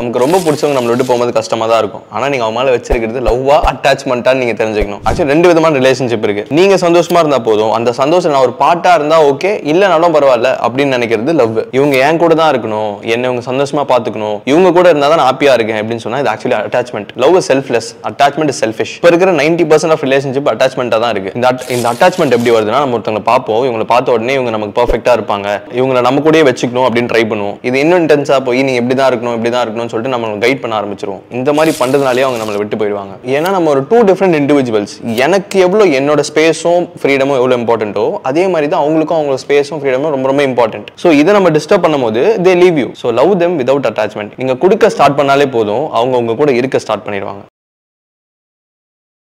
நமக்கு ரொம்ப பிடிச்சவங்க நம்மளை விட்டு போகும்போது கஷ்டமா தான் இருக்கும். ஆனா நீங்க அவங்க மேல வச்சிருக்கிறது லவ்வா அட்டாச்மெண்ட்டான்னு நீங்க தெரிஞ்சுக்கணும். ஆக்சுவலி ரெண்டு விதமான ரிலேஷன்ஷிப் இருக்கு. நீங்க சந்தோஷமா இருந்தா போதும். அந்த சந்தோஷம் நான் ஒரு பாட்டா இருந்தா ஓகே இல்லைனாலும் பரவாயில்ல அப்படின்னு நினைக்கிறது லவ் இவங்க என் கூட தான் இருக்கணும். என்னை இவங்க சந்தோஷமா பாத்துக்கணும் இவங்க கூட இருந்தா தான் ஹாப்பியாக ஹாப்பியா இருக்கேன் அப்படின்னு சொன்னா இது actually attachment love selfless attachment selfish இப்போ இருக்கிற நைன்டி பர்சன்ட் ஆஃப் ரிலேஷன்ஷிப் அட்டாச்மெண்ட்டாக தான் இருக்கு. இந்த இந்த அட்டாச்மெண்ட் எப்படி வருதுன்னா நம்ம ஒருத்தங்களை பார்ப்போம். இவங்களை பார்த்த உடனே இவங்க நமக்கு பர்ஃபெக்டா இருப்பாங்க. இவங்களை நம்ம கூடயே வச்சுக்கணும் அப்படின்னு ட்ரை பண்ணுவோம். இது இன்னும் இன்டென்ஸா போய் நீ இப்படி தான் இருக்கணும் இப்படி தான் இருக்கணும்னு சொல்லிட்டு நம்ம கைட் பண்ண ஆரம்பிச்சிருவோம். இந்த மாதிரி பண்ணுறதுனாலே அவங்க நம்மளை விட்டு போயிடுவாங்க. ஏன்னா நம்ம ஒரு டூ டிஃப்ரெண்ட் இண்டிவிஜுவல்ஸ் எனக்கு எவ்வளோ என்னோட ஸ்பேஸும் ஃப்ரீடமும் எவ்வளோ இம்பார்ட்டண்ட்டோ அதே மாதிரி தான் அவங்களுக்கும் அவங்களோட ஸ்பேஸும் ஃப்ரீடமும் ரொம்ப ரொம்ப இம்பார்ட்டன்ட் ஸோ இதை நம்ம டிஸ்டர்ப் பண்ணும்போது they leave you so love them without attachment நீங்கள் கொடுக்க ஸ்டார்ட் பண்ணாலே போதும் அவங்க உங்க கூட இருக்க ஸ்டார்ட் பண்ணிடுவாங்க.